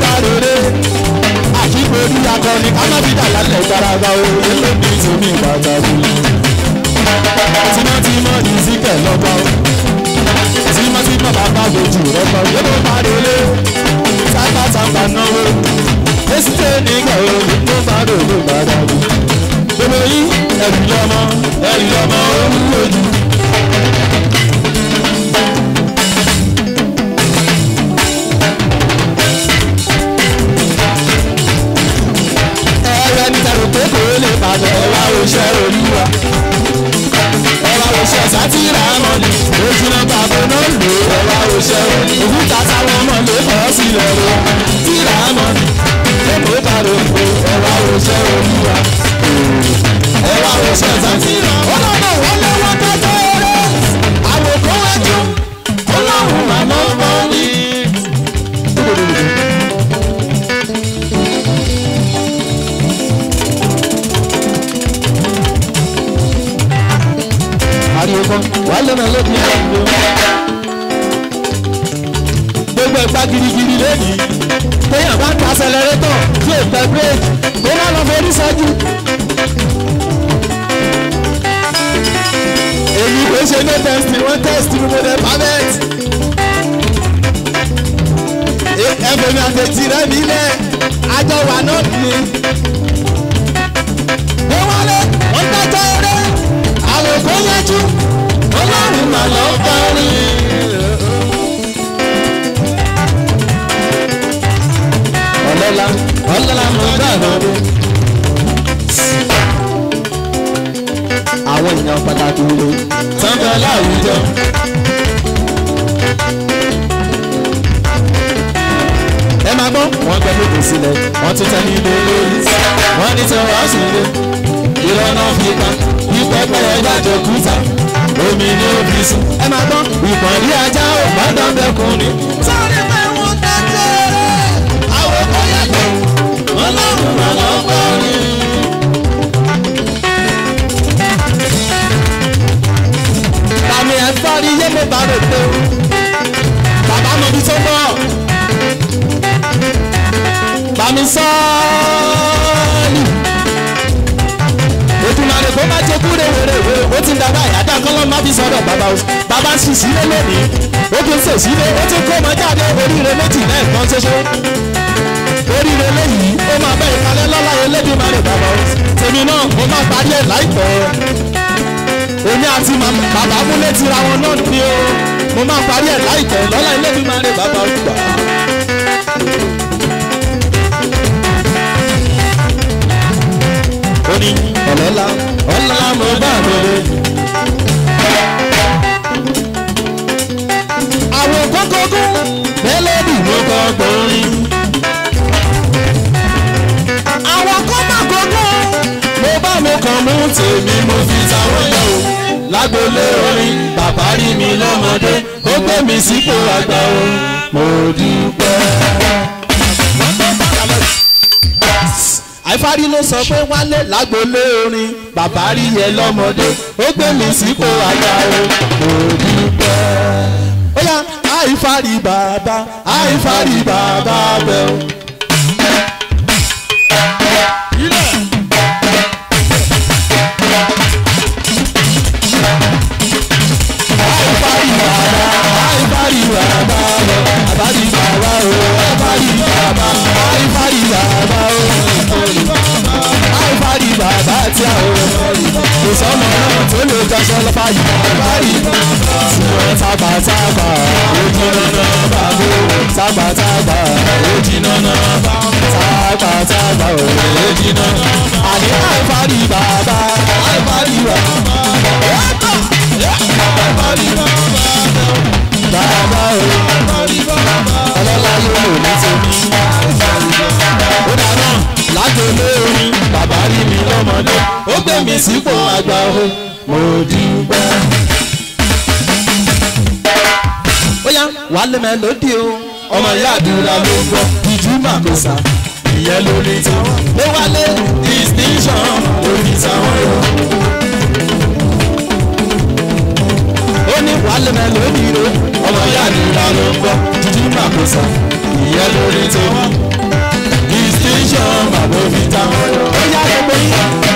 ta lóde àṣìkò orí akọni kánábìdà lálẹ́ gbaraga o elébi sómi bàtà bùlù. tímọ́tímọ́ ìsìkẹ̀ lọ́ba o tímọ́tímọ́ bàbá lójú rẹ̀ kọ́ yóò bá lóde sábà sábà náwó esite nígbà wo ni tó bá lòdò bàtà bùlù. gbogbo yín ẹ̀rù lọ́mọ ẹ̀rù lọ́mọ ó ń lòdì. ìbàdàn ẹ wá oṣẹ́ olúwa. ẹ wá oṣẹ́ sátìrà mọ́lẹ̀ ojúná bàbá náà lò ẹ wá oṣẹ́ òkúta táwọn mọ́lẹ̀ kọ́ sílẹ̀ o tìrà mọ́lẹ̀ lẹ́mọ̀ bàbá òkú ẹ wá oṣẹ́ olúwa. ẹ wá oṣẹ́ sátìrà ọlọ́dọ̀ wọ́n lọ́wọ́ tọ́jọ́ eré àwòkọ́ wájú ọlọ́run màmá ọmọ mi. wà lọ́nà lóde ìlú. gbogbo ẹ̀gbá girigiri lẹ́yìn téèyàn bá ta sẹlẹrétọ̀ tí ò tẹ bírèkì kó má lọ forí sọ́jú. èmi kò ṣe no test wọ́n test mi mo dé pamẹ́t. ẹ̀fọ́ mi àtẹ̀tì rẹ̀ nílẹ̀ àjọ wà náà ni. wọ́n wálé wọ́n tẹ̀tẹ̀ eré àlòkó yẹn jù ọlọ́run mà lọ kọrin. ọlọ́lá ọlọ́lá mo gbàgbọ́. àwọn èèyàn pàtàkì wúlò sọ́dọ̀ láwùjọ. ẹ máa gbọ́ wọ́n gbẹ́ lóko sílẹ̀ wọ́n tún tẹ́ nílé lórí wọ́n ní tí wọ́n á sùn lé ìrọ̀nà fipá ní pẹ́pẹ́ ẹ̀dájọ́ kúta omi ní òbí sùn. ẹ máa gbọ́ ìpàdé ajá ò bá dábẹ́ kún ni. sáré máa ń tẹ̀lé àwọn ọkọ̀ yàtọ̀ ọlọ́run máa lọ gbọ́ ni. tàmí ẹ̀fọ́ rí yé mi bá rò pé bàbá mo bí tó bọ̀ bàmí sọ́ọ́lì wèrè tó bá jogún rè wèrè wèrè ó ti ń dàgbà àyàdá kọ́lọ́ má fi sọ̀rọ̀ bàbá o bàbá sì sílé lónìí ó tún sè sílé ó tún kó ọmọ jáde oríire méjì lẹ́ẹ̀kan ṣoṣo oríire lẹ́yìn ó máa bẹ́ ìkàlẹ́ lọ́la Elédùmarè bàbá o tèmi náà ó máa parí ẹ̀ láìpẹ́ èmi àti bàbá múlẹ̀ tira wọn náà ni o mo máa parí ẹ̀ láìpẹ́ lọ́la Elédùmarè bàbá o gbà á. oní ọlá mo bá bèrè. àwọn kókókó mélòdì ló kọ́ gbòòrin. àwọn kọ́mọ̀kókó mo bá mi kàn mú tèmi mo fi orin bàbá rí mi lọ́mọdé ó gbé mi sípò àgbà o mo dúpẹ́. ẹ̀fárí ló sọ pé wálé lágbolé orin bàbá rí yẹ lọ́mọdé ó gbé mi sípò àyà o kò dúpẹ́. ó yá àìfárí bàbá àìfárí bàbá bẹ́ẹ̀ o. àti àwòrán kò sọ́mọ náà tó lè jọṣẹ́ lọ́pá yìí bàbá yìí tiwọn tàgbàtàgbà ojì nana bàbá tàgbàtàgbà ojì nana tàgbàtàgbà ojì nana àní àìparí bàbá àìparí bàbá àìparí bàbá bàbá o ọlọ́lá yóò ní tèmi ó dáná lájọlé orin bàbá rí mi lọ́mọdé ó gbé mi sípò àgbà o mo dúpẹ́. ó yá wálé mẹ́lódì o ọmọ ìyá àdúrà ló gbọ́ ìjú màmísà ìyẹn lórí tiwọn. ó wálé distinction lórí tiwọn o. ó ní wálé mẹ́lódì o ọmọ ìyá àdúrà ló gbọ́ ìjú màmísà ìyẹn lórí tiwọn ṣọ́ màbó fi ta. ó yára pé.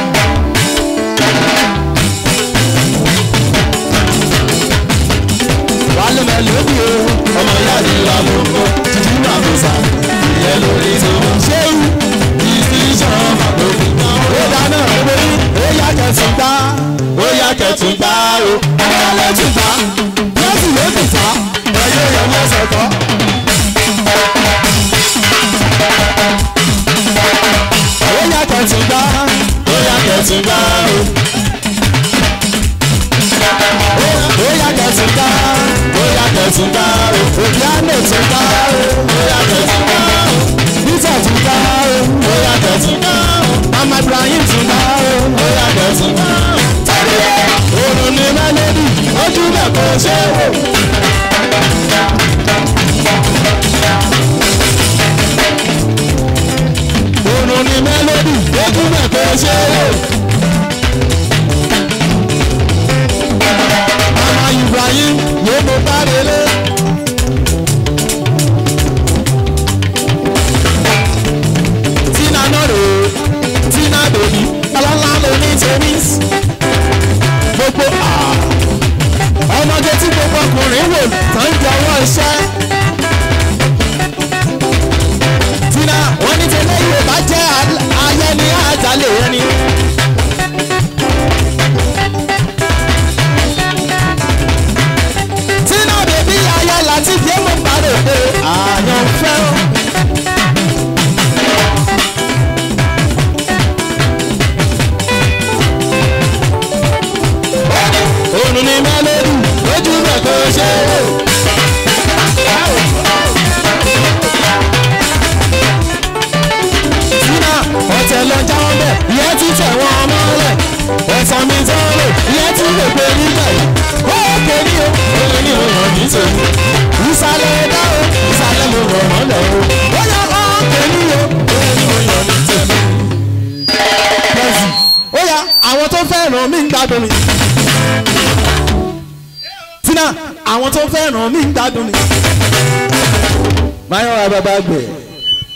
bàbá gbẹ̀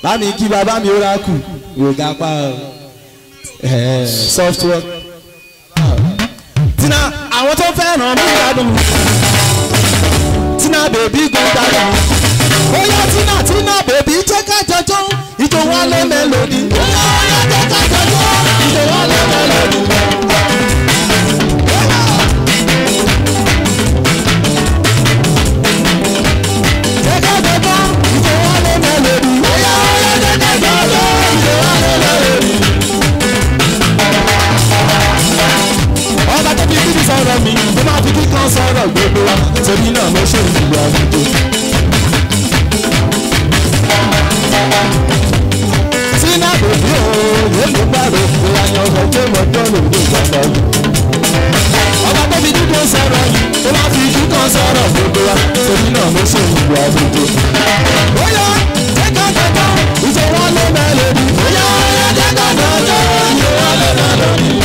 bá mi kí bàbá mi ó ra kù yòóga pa software. tina àwọn tó fẹ́ràn mi gbádùn tina bèbí gun gbádùn ó yá tina tina bèbí jẹ́ ká jọjọ́ ìjọ wa lẹ́mẹ̀ lónìí ó yá jẹ́ ká jọjọ́ ìjọ wa lẹ́mẹ̀ lónìí. sọ̀rọ̀ mi mo máa fi kíkan sọ̀rọ̀ gbogbo wa torí náà mo ṣe ìlú àdúgbò. sinabu bí òòrùn olùgbàrò ìlànà ọ̀rọ̀ tó mọ̀ tó lò ní ìgbàgbọ́ yìí. ọba tó fi dúdú sọ̀rọ̀ yìí mo máa fi kíkan sọ̀rọ̀ gbogbo wa torí náà mo ṣe ìlú àdúgbò. ó yá jẹ́jọ́ jẹ́jọ́ ìṣòwò ló bẹ̀ lórí. ó yá jẹ́jọ́ jẹ́jọ́ ìṣòwò ló bẹ̀ lórí.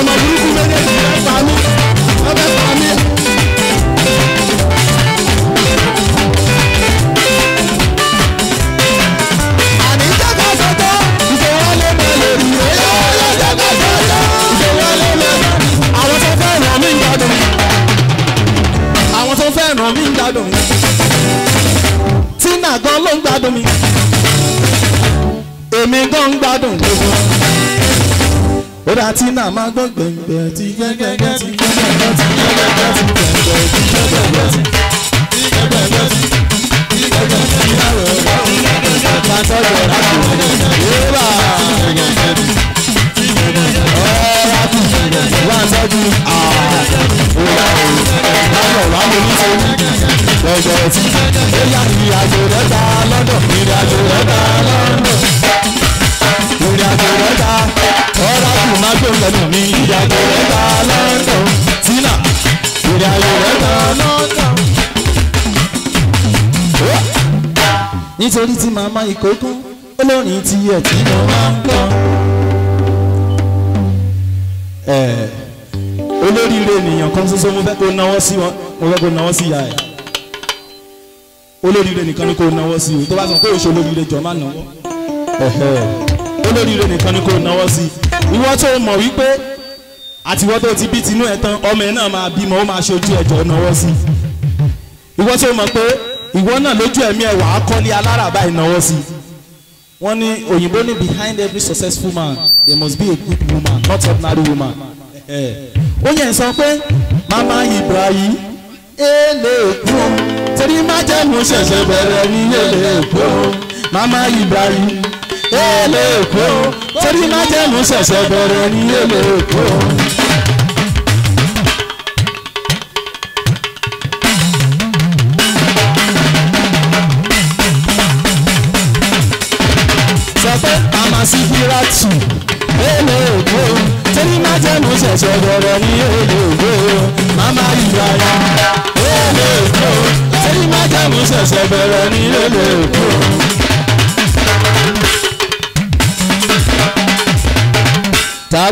on a beaucoup Latina máa gbọ́ gbẹ̀ngbẹ̀ ti gẹ́gẹ́gẹ́ ti gẹ́gẹ́gẹ́ ti gẹ́gẹ́gẹ́ ti gbẹ̀ngbẹ̀ ti gẹ́gẹ́gẹ́ ti gẹ́gẹ́gẹ́ ti gẹ́gẹ́gẹ́ ti yàrá ọ̀gá pàtẹ́jọ́ láti yéèbà gẹ́gẹ́gẹ́ ti ọ̀rá ti wá sẹ́jú àwòrán lọ́dọ̀ wà lórí ṣe gẹ́gẹ́gẹ́ ti ó yà ìrìn àjò rẹ̀ ta lọ́dọ̀ ní. lẹ́nu mi. ìyàgò rẹ̀ ta lọ́ńdọ̀ tina ìyàgò rẹ̀ ta lọ́ńdọ̀. nítorí tí màmá ìkókún olórin ti ẹ̀ tí mo máa ń gbọ́. olóríire ènìyàn kan ṣoṣo mo fẹ́ kó náwó sí wọn mo fẹ́ kó náwó sí ìyá ẹ̀ olóríire nìkan ni kò náwó sí o tó bá sọ pé òṣèlú olóríire jọ máa náwó olóríire nìkan ni kò náwó sí i ìwọ tó mọ̀ wípé àtiwọ́ tó ti bí tinú ẹ̀ tán ọmọ ẹ̀ náà máa bímọ ó máa ṣojú ẹ̀jọ̀ náwó sí ìwọ tó mọ̀ pé ìwọ náà lójú ẹ̀mí ẹ̀ wàá aláràbá ìnáwó sí wọ́n ní òyìnbó ní behind every successful man there must be a good woman not ordinary woman ó yẹn sọ pé mama Ibrahim eléèkó torí májẹ̀mú ṣẹ̀ṣẹ̀ bẹ̀rẹ̀ ní eléèkó mama Ibrahim èlé èkó torí májẹ̀mú ṣẹ̀ṣẹ̀ bẹ̀rẹ̀ ní èlé èkó.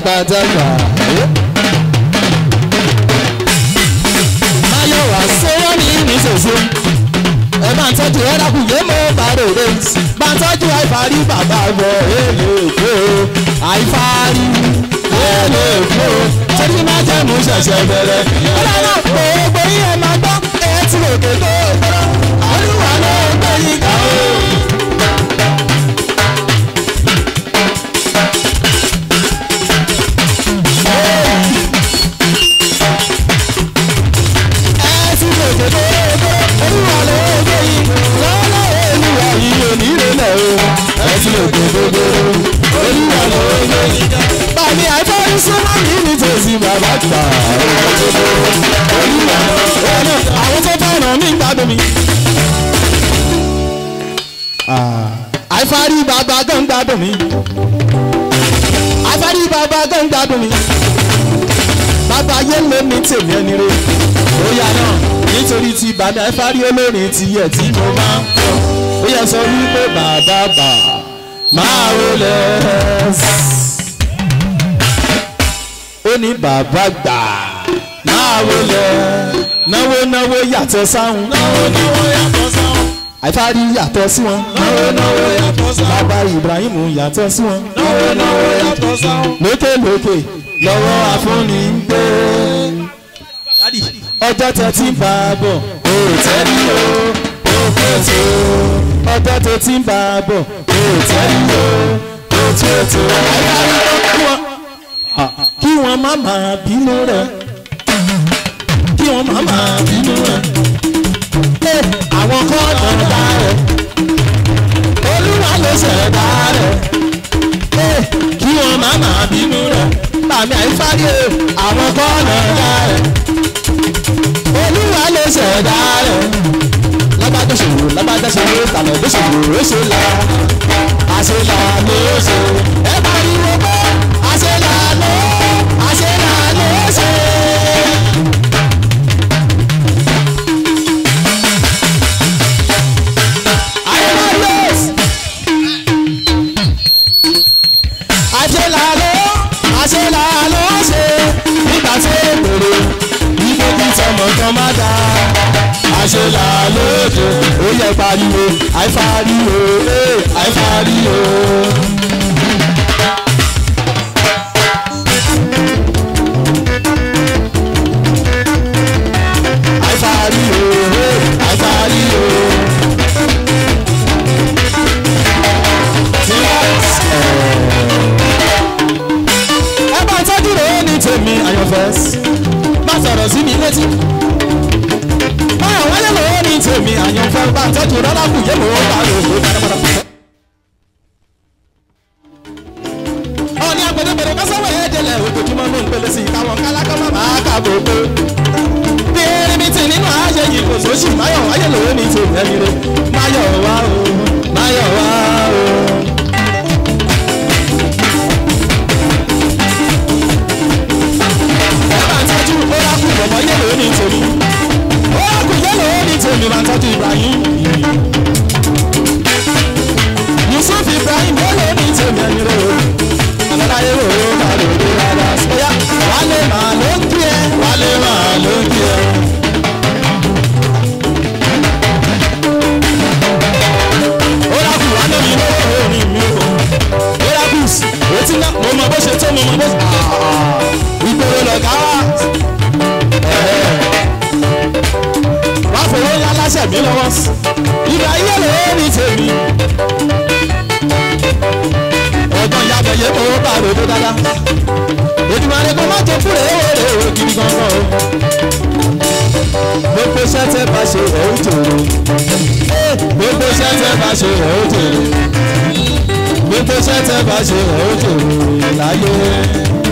pátápátá. Máyọ̀wá sọ́wọ́ ní nísòsò. Ẹ máa ń tọ́jú ẹ dákun yé mọ́ bàrò rẹ̀. Máa ń tọ́jú àìfarí bàbá bọ̀ èlòpó. Àìfarí èlòpó. Torí má jẹ́ mú ṣẹ̀ṣẹ̀ bẹ̀rẹ̀. Ọlọ́run kò gbóyè máa gbọ́ ẹ̀ tí òkè tó gbọ́. Olúwa ló ń gbé yín ká. fárí olórin tiẹ̀ tí mo máa ń kọ́ ó yẹ sọ wípé bàbá bà máa rọlẹ̀ ó ní bàbá gbà máa rọlẹ̀ náwó náwó yàtọ̀ sáhùn náwó náwó yàtọ̀ sáhùn àìfárí yàtọ̀ sí wọn náwó náwó yàtọ̀ sáhùn bàbá Ibrahim yàtọ̀ sí wọn náwó náwó yàtọ̀ sáhùn lókè lókè lọ́wọ́ àfúnni ń gbé ọjọ́ tẹ ti ń bá a bọ̀ kò tẹ́ mi o òkè tó ọjọ́ tó ti ń bá a bọ̀ kò tẹ́ mi o òkè tó. kí wọ́n má máa bínú rẹ̀ kí wọ́n má máa bínú rẹ̀ àwọn kọ́ ọ̀nà bá rẹ̀ olúwa ló ṣẹ̀dá rẹ̀ kí wọ́n má máa bínú rẹ̀ bàmí àìfárí o àwọn kọ́ ọ̀nà bá rẹ̀ ọba lè ṣẹ̀dá rẹ̀ lọ́ba tó ṣòro lọ́ba tó ṣe tàlẹ̀ tó ṣòro ó ṣe lọ àṣelà ló ṣe ẹ pariwo pé àṣelà ló àṣelà ló ṣe. àṣelà ló àṣelà ló ṣe nígbà tí èrè níbi tọmọ kan má dá àṣelà lóde ó yẹ pariwo àìfariwo eh, àìfariwo. létí. báyọ̀ wálé lọ́wọ́ ní tèmi àyànfẹ́ bá tọ́jú rárá kù yé lọ́wọ́ bá lò ó pátápátá. ọ̀ní agbẹ̀dẹ̀gbẹ̀dẹ̀ kọ́sọ́wọ́ ẹ̀ jẹlẹ̀ ojoojúmọ́ ló ń pèlè sí káwọn kálákọ́ má bàa kà gbogbo. bí erimiti nínú ààyè yìí kò sóṣì máyọ̀ wáyé lọ́wọ́ ní tèmi ẹ̀ máa tọ́jú Ibrahim. mi lọ́wọ́ sí ìgbà ayé lèmi tèmi. ọ̀gbọ́n ìyá abẹ́yẹ kò bá ròdó dáadáa ètùmọ̀ rẹ̀ kò má jẹ fúre èrè ògiri gangan o. gbogbo sẹ́tẹ̀ bá ṣe ẹ̀ ó jèrè gbogbo sẹ́tẹ̀ bá ṣe ẹ̀ ó jèrè gbogbo sẹ́tẹ̀ bá ṣe ẹ̀ ó jèrè láyé.